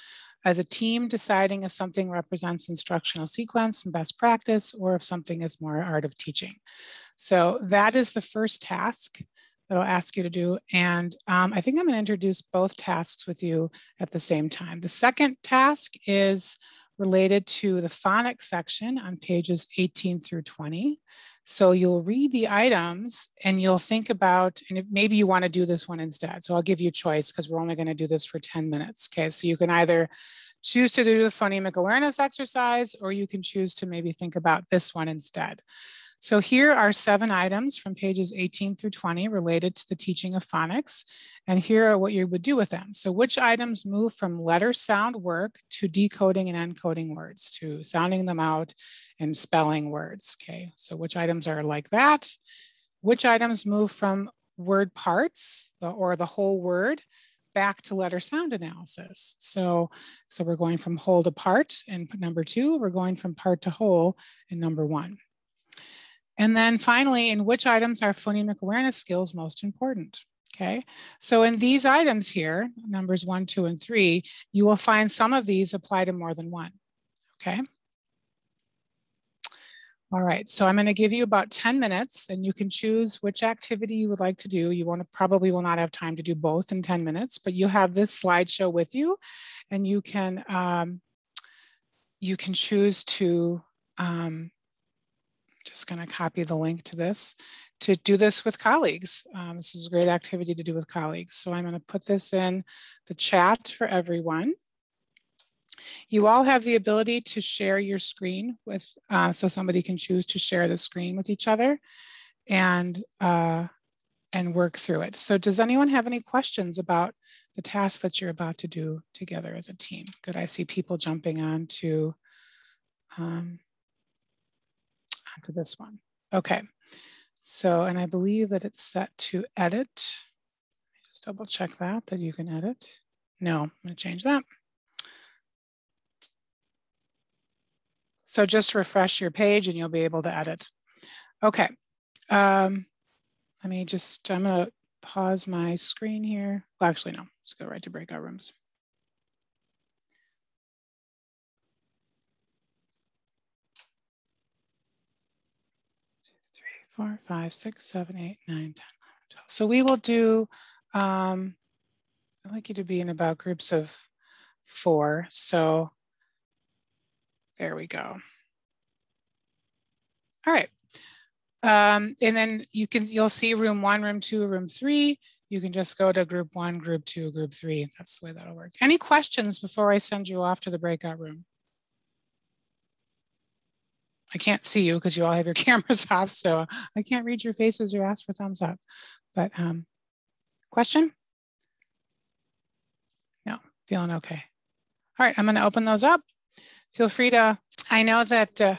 as a team deciding if something represents instructional sequence and best practice or if something is more art of teaching. So that is the first task that I'll ask you to do. And um, I think I'm gonna introduce both tasks with you at the same time. The second task is related to the phonics section on pages 18 through 20. So you'll read the items and you'll think about, and maybe you want to do this one instead. So I'll give you choice because we're only going to do this for 10 minutes. Okay, so you can either choose to do the phonemic awareness exercise or you can choose to maybe think about this one instead. So here are seven items from pages 18 through 20 related to the teaching of phonics. And here are what you would do with them. So which items move from letter sound work to decoding and encoding words, to sounding them out and spelling words, okay? So which items are like that? Which items move from word parts or the whole word back to letter sound analysis. So, so we're going from whole to part in number two, we're going from part to whole in number one. And then finally, in which items are phonemic awareness skills most important? Okay, so in these items here, numbers one, two, and three, you will find some of these apply to more than one. Okay. All right, so I'm going to give you about 10 minutes and you can choose which activity you would like to do. You won't, probably will not have time to do both in 10 minutes, but you have this slideshow with you and you can, um, you can choose to um, just going to copy the link to this to do this with colleagues. Um, this is a great activity to do with colleagues. So I'm going to put this in the chat for everyone. You all have the ability to share your screen with, uh, so somebody can choose to share the screen with each other and, uh, and work through it. So does anyone have any questions about the task that you're about to do together as a team? Good, I see people jumping on to um, to this one. Okay, so, and I believe that it's set to edit. Just double check that, that you can edit. No, I'm gonna change that. So just refresh your page and you'll be able to edit. Okay. Um, let me just, I'm gonna pause my screen here. Well, actually, no, let's go right to breakout rooms. Three, four, five, six, seven, eight, nine, 10, 11, 12. So we will do, um, I'd like you to be in about groups of four. So there we go. All right. Um, and then you can, you'll see room one, room two, room three. You can just go to group one, group two, group three. That's the way that'll work. Any questions before I send you off to the breakout room? I can't see you because you all have your cameras off, so I can't read your faces or ask for thumbs up. But um, question? No, feeling okay. All right, I'm going to open those up. Feel free to, I know that uh,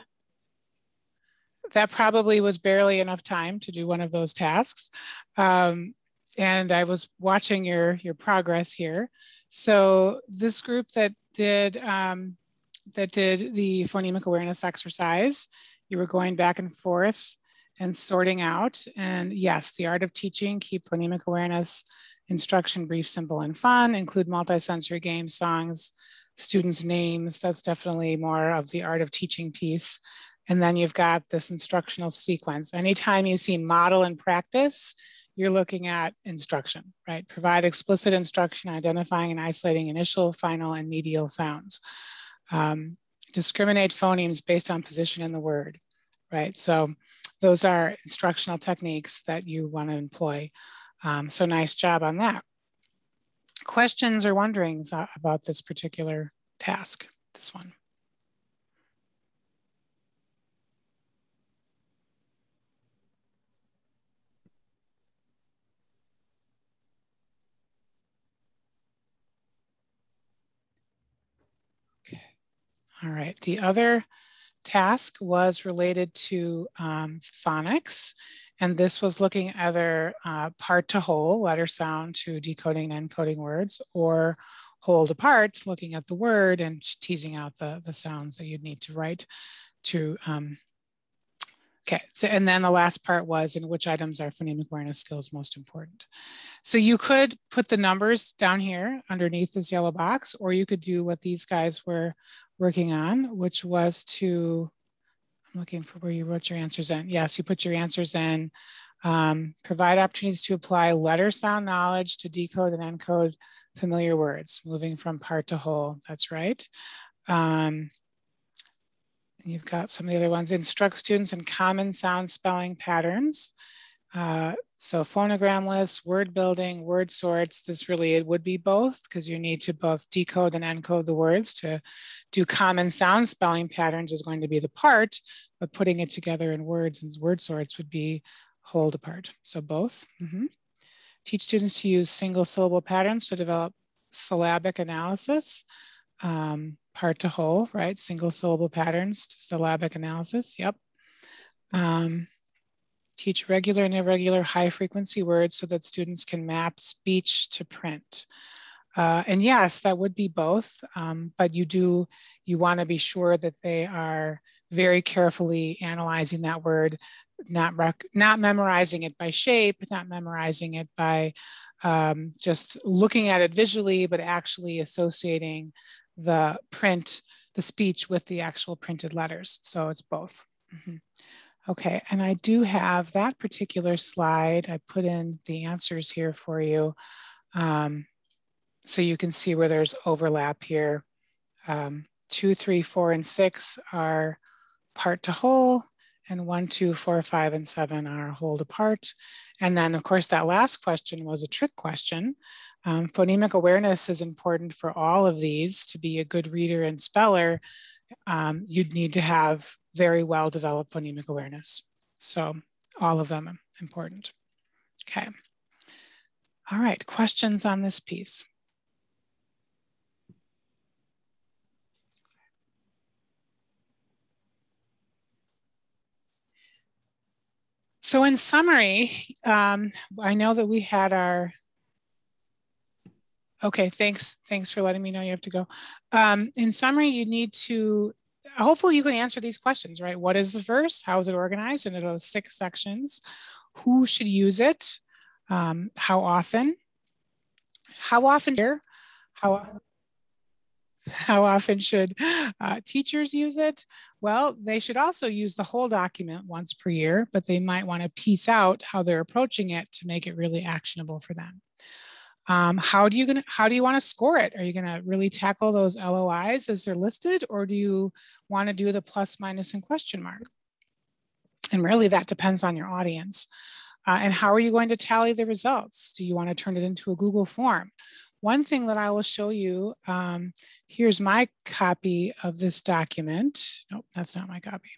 that probably was barely enough time to do one of those tasks. Um, and I was watching your, your progress here. So this group that did, um, that did the phonemic awareness exercise, you were going back and forth and sorting out. And yes, the art of teaching, keep phonemic awareness instruction brief, simple, and fun, include multisensory games, songs, students' names. That's definitely more of the art of teaching piece. And then you've got this instructional sequence. Anytime you see model and practice, you're looking at instruction, right? Provide explicit instruction, identifying and isolating initial, final, and medial sounds. Um, discriminate phonemes based on position in the word, right? So those are instructional techniques that you want to employ. Um, so nice job on that. Questions or wonderings about this particular task, this one? All right, the other task was related to um, phonics. And this was looking either uh, part to whole, letter sound to decoding and encoding words, or whole to part, looking at the word and teasing out the, the sounds that you'd need to write to um, Okay, so, and then the last part was in which items are phonemic awareness skills most important. So you could put the numbers down here underneath this yellow box, or you could do what these guys were working on, which was to, I'm looking for where you wrote your answers in. Yes, you put your answers in, um, provide opportunities to apply letter sound knowledge to decode and encode familiar words, moving from part to whole, that's right. Um, You've got some of the other ones, instruct students in common sound spelling patterns. Uh, so phonogram lists, word building, word sorts, this really it would be both because you need to both decode and encode the words to do common sound spelling patterns is going to be the part, but putting it together in words and word sorts would be hold apart. So both. Mm -hmm. Teach students to use single syllable patterns to develop syllabic analysis. Um, part to whole, right? Single syllable patterns to syllabic analysis. Yep. Um, teach regular and irregular high frequency words so that students can map speech to print. Uh, and yes, that would be both, um, but you do, you wanna be sure that they are very carefully analyzing that word, not, not memorizing it by shape, not memorizing it by um, just looking at it visually, but actually associating the print, the speech with the actual printed letters. So it's both. Mm -hmm. Okay, and I do have that particular slide. I put in the answers here for you. Um, so you can see where there's overlap here. Um, two, three, four, and six are part to whole, and one, two, four, five, and seven are whole to part. And then of course that last question was a trick question. Um, phonemic awareness is important for all of these. To be a good reader and speller, um, you'd need to have very well developed phonemic awareness. So all of them important. Okay. All right, questions on this piece? So in summary, um, I know that we had our Okay, thanks. Thanks for letting me know you have to go. Um, in summary, you need to hopefully you can answer these questions, right? What is the verse? How is it organized into those six sections? Who should use it? Um, how often? How often here? How, how often should uh, teachers use it? Well, they should also use the whole document once per year, but they might want to piece out how they're approaching it to make it really actionable for them. Um, how do you gonna how do you want to score it? Are you going to really tackle those LOIs as they're listed, or do you want to do the plus, minus, and question mark? And really, that depends on your audience. Uh, and how are you going to tally the results? Do you want to turn it into a Google form? One thing that I will show you, um, here's my copy of this document. Nope, that's not my copy.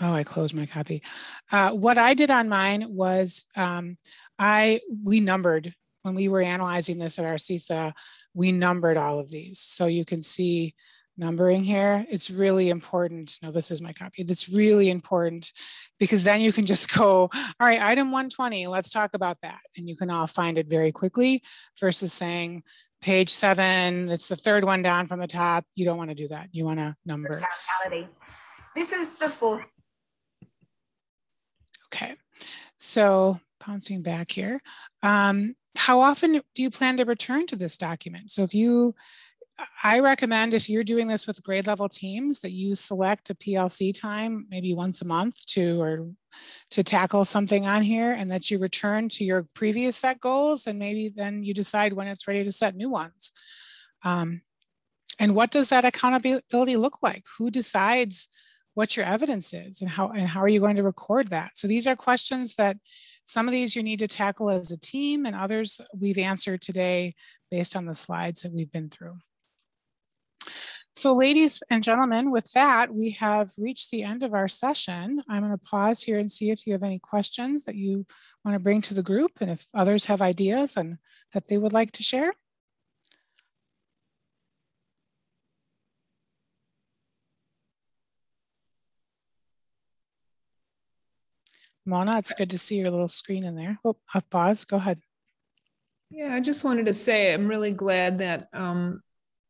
Oh, I closed my copy. Uh, what I did on mine was um, I we numbered when we were analyzing this at our CESA, we numbered all of these. So you can see numbering here. It's really important. No, this is my copy. That's really important because then you can just go, all right, item 120, let's talk about that. And you can all find it very quickly versus saying page seven, it's the third one down from the top. You don't want to do that. You want to number. This is the fourth. Okay. So bouncing back here. Um, how often do you plan to return to this document? So if you, I recommend if you're doing this with grade level teams that you select a PLC time, maybe once a month to, or to tackle something on here and that you return to your previous set goals and maybe then you decide when it's ready to set new ones. Um, and what does that accountability look like? Who decides what your evidence is and how and how are you going to record that? So these are questions that some of these you need to tackle as a team and others we've answered today based on the slides that we've been through. So ladies and gentlemen with that we have reached the end of our session. I'm going to pause here and see if you have any questions that you want to bring to the group and if others have ideas and that they would like to share Mona, it's good to see your little screen in there. Oh, I'll pause. Go ahead. Yeah, I just wanted to say I'm really glad that um,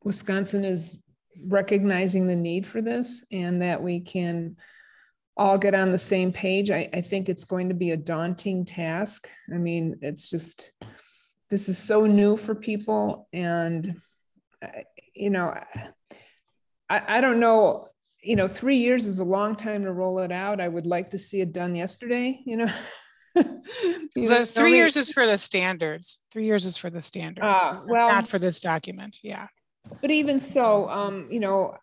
Wisconsin is recognizing the need for this and that we can all get on the same page. I, I think it's going to be a daunting task. I mean, it's just, this is so new for people. And, uh, you know, I, I don't know you know, three years is a long time to roll it out. I would like to see it done yesterday, you know. you know, three years is for the standards. Three years is for the standards. Uh, well, not for this document. Yeah. But even so, um, you know,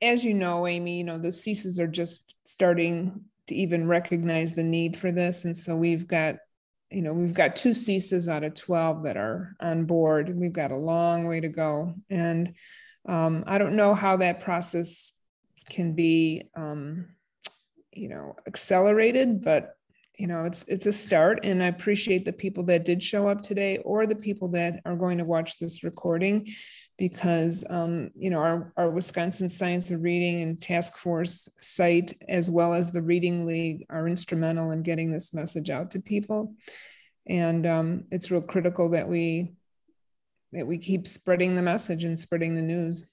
as you know, Amy, you know, the CESAs are just starting to even recognize the need for this. And so we've got, you know, we've got two CESAs out of 12 that are on board. We've got a long way to go. And um, I don't know how that process can be um, you know accelerated but you know it's it's a start. And i appreciate the people that did show up today or the people that are going to watch this recording because um, you know our, our wisconsin science of reading and task force site as well as the reading league are instrumental in getting this message out to people. And um, it's real critical that we that we keep spreading the message and spreading the news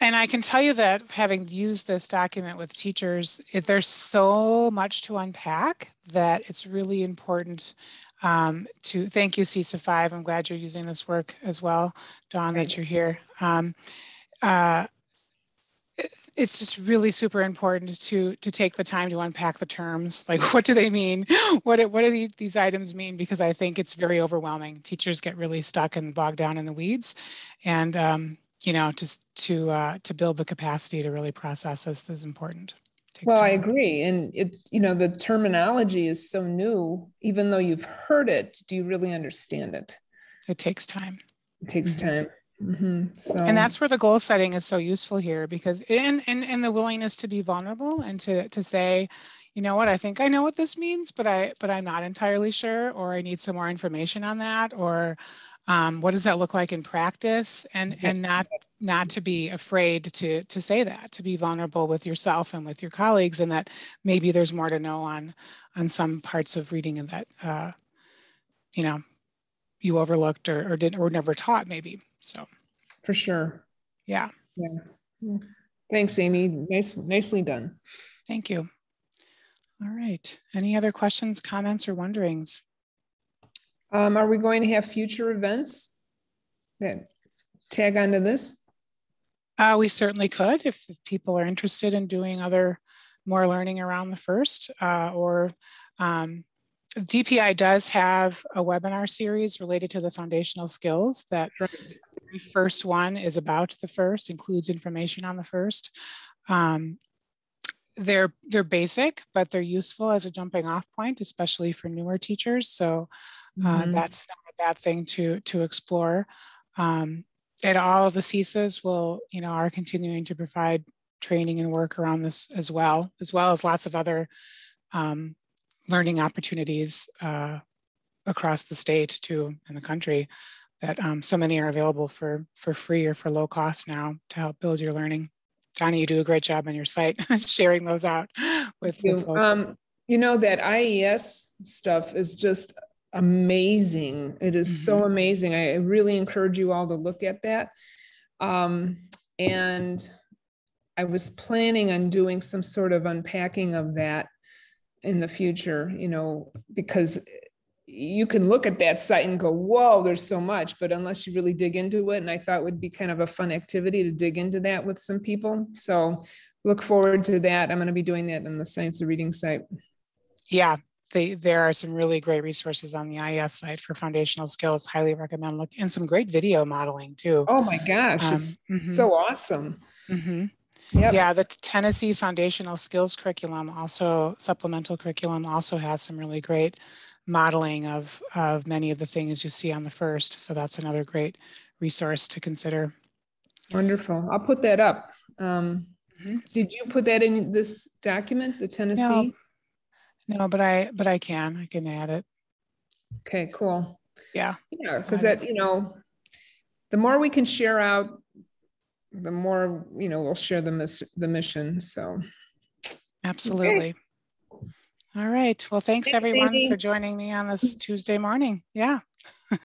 and I can tell you that having used this document with teachers, it, there's so much to unpack that it's really important um, to thank you, CESA 5. I'm glad you're using this work as well, Dawn, that you're here. Um, uh, it's just really super important to to take the time to unpack the terms. Like what do they mean? What what do these items mean? Because i think it's very overwhelming. Teachers get really stuck and bogged down in the weeds. And um, you know, just to uh, to build the capacity to really process this is important. well, time. I agree, and it you know the terminology is so new. Even though you've heard it, do you really understand it? It takes time. It takes mm-hmm. time. Mm-hmm. So. And that's where the goal setting is so useful here because in and and the willingness to be vulnerable and to to say, you know what, I think I know what this means, but I but I'm not entirely sure, or I need some more information on that, or um, what does that look like in practice and and not not to be afraid to to say that to be vulnerable with yourself and with your colleagues and that maybe there's more to know on on some parts of reading and that uh, you know you overlooked or, or didn't or never taught maybe so for sure yeah Yeah. Thanks, Amy. Nice, nicely done. Thank you. All right. Any other questions, comments, or wonderings? Um, are we going to have future events that tag onto this? Uh, we certainly could if, if, people are interested in doing other more learning around the first uh, or um, DPI does have a webinar series related to the foundational skills that the first one is about the first, includes information on the first. Um, they're they're basic, but they're useful as a jumping off point, especially for newer teachers. So uh, mm-hmm. that's not a bad thing to to explore. Um, and all of the CESAs will, you know, are continuing to provide training and work around this as well, as well as lots of other um, learning opportunities uh, across the state too, in the country that um, so many are available for for free or for low cost now to help build your learning. Donnie, you do a great job on your site sharing those out with, with folks. Um, you know, that IES stuff is just amazing. It is mm-hmm. so amazing. I really encourage you all to look at that. Um, and I was planning on doing some sort of unpacking of that in the future, you know, because you can look at that site and go, whoa, there's so much. But unless you really dig into it, and I thought would be kind of a fun activity to dig into that with some people. So look forward to that. I'm going to be doing that on the Science of Reading site. Yeah, they, there are some really great resources on the IES site for foundational skills. Highly recommend look and some great video modeling too. Oh my gosh, um, it's mm-hmm. so awesome. Mm-hmm. Yep. Yeah, the Tennessee Foundational Skills Curriculum, also supplemental curriculum, also has some really great modeling of, of many of the things you see on the first. So that's another great resource to consider. Wonderful. I'll put that up. Um, mm-hmm. Did you put that in this document, the Tennessee? No, no, but I but I can. I can add it. Okay, cool. Yeah. Yeah, because that, you know, the more we can share out the more you know we'll share the miss the mission so absolutely okay. All right. Well thanks, thanks everyone for joining me on this mm. tuesday morning. Yeah